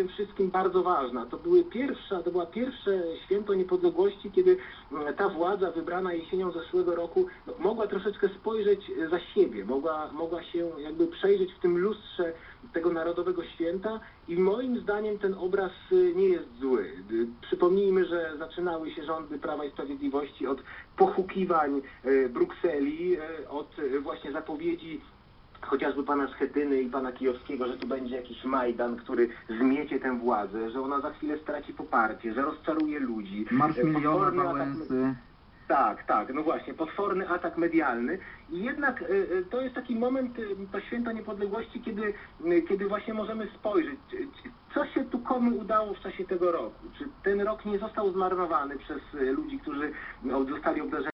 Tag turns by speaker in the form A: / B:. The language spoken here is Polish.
A: tym wszystkim bardzo ważna. To, były pierwsza, to była pierwsze święto niepodległości, kiedy mm, ta władza wybrana jesienią zeszłego roku no, mogła troszeczkę spojrzeć e, za siebie, mogła, mogła się jakby przejrzeć w tym lustrze tego narodowego święta i moim zdaniem ten obraz y, nie jest zły. Y, Przypomnijmy, że zaczynały się rządy Prawa i Sprawiedliwości od pochukiwań Brukseli, od właśnie zapowiedzi chociażby pana Schetyny i pana Kijowskiego, że tu będzie jakiś Majdan, który zmiecie tę władzę, że ona za chwilę straci poparcie, że rozczaruje ludzi.
B: Marsz
A: Y,
B: miliona Wałęsy.
A: tak, tak, no właśnie, potworny atak medialny i jednak y, to jest taki moment, y, to święto niepodległości, kiedy, y, kiedy właśnie możemy spojrzeć, co się tu komu udało w czasie tego roku, czy ten rok nie został zmarnowany przez ludzi, którzy no, zostali obdarzeni